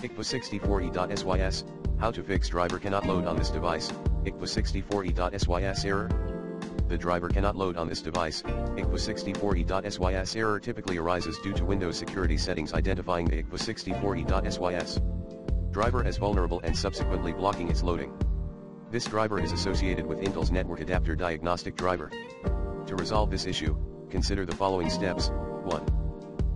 IQVW64E.sys, how to fix driver cannot load on this device, IQVW64E.sys error? The driver cannot load on this device, IQVW64E.sys error typically arises due to Windows security settings identifying the ICPA64E.sys driver as vulnerable and subsequently blocking its loading. This driver is associated with Intel's Network Adapter Diagnostic Driver. To resolve this issue, consider the following steps, 1.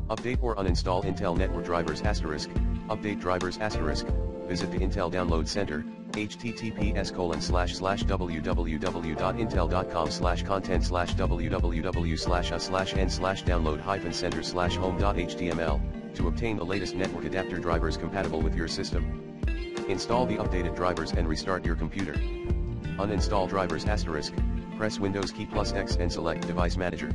Update or uninstall Intel Network Drivers asterisk, update drivers asterisk, visit the Intel Download Center, https colon slash slash www.intel.com slash content slash www slash a slash n slash download hyphen center slash home.html, to obtain the latest network adapter drivers compatible with your system. Install the updated drivers and restart your computer. Uninstall drivers asterisk, press Windows key plus X and select Device Manager.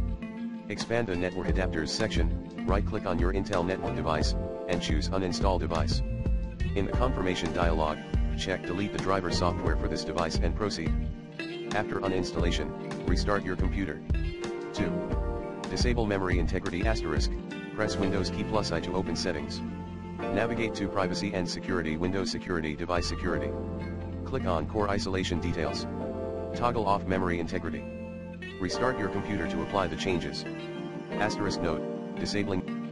Expand the Network Adapters section, right-click on your Intel network device, and choose Uninstall Device. In the confirmation dialog, check Delete the driver software for this device and proceed. After uninstallation, restart your computer. 2. Disable memory integrity asterisk, press Windows key plus I to open settings. Navigate to Privacy and Security Windows Security Device Security. Click on Core Isolation Details. Toggle off memory integrity. Restart your computer to apply the changes. Asterisk note, disabling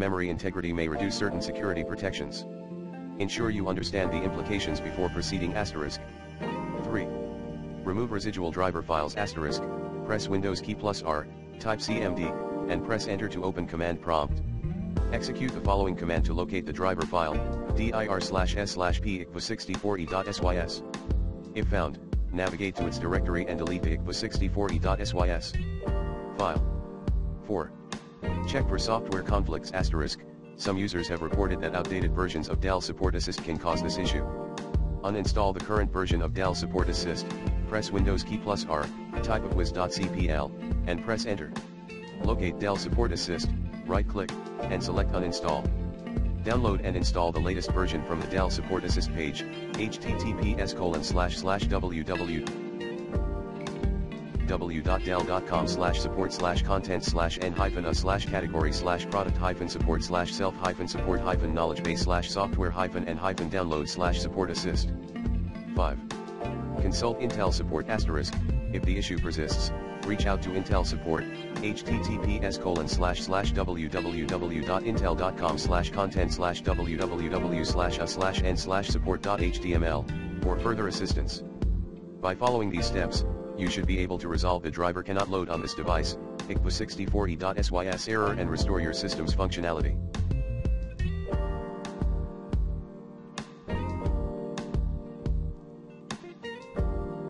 memory integrity may reduce certain security protections. Ensure you understand the implications before proceeding asterisk. 3. Remove residual driver files asterisk, press Windows key plus R, type CMD, and press enter to open command prompt. Execute the following command to locate the driver file, dir slash s slash p 64e.sys. If found, navigate to its directory and delete the 64e.sys file. 4. Check for software conflicts asterisk, some users have reported that outdated versions of Dell Support Assist can cause this issue. Uninstall the current version of Dell Support Assist, press Windows key plus R, type appwiz.cpl, and press enter. Locate Dell Support Assist, right-click, and select Uninstall. Download and install the latest version from the Dell Support Assist page, https colon slash slash www www.dell.com slash support slash content slash n hyphen a slash category slash product hyphen support slash self hyphen support hyphen knowledge base slash software hyphen n hyphen download slash support assist. 5. Consult Intel support asterisk, if the issue persists, reach out to Intel support, https colon slash slash www.intel.com slash content slash www slash a slash n slash support.html, for further assistance. By following these steps, you should be able to resolve the driver cannot load on this device, IQVW64E.sys error and restore your system's functionality.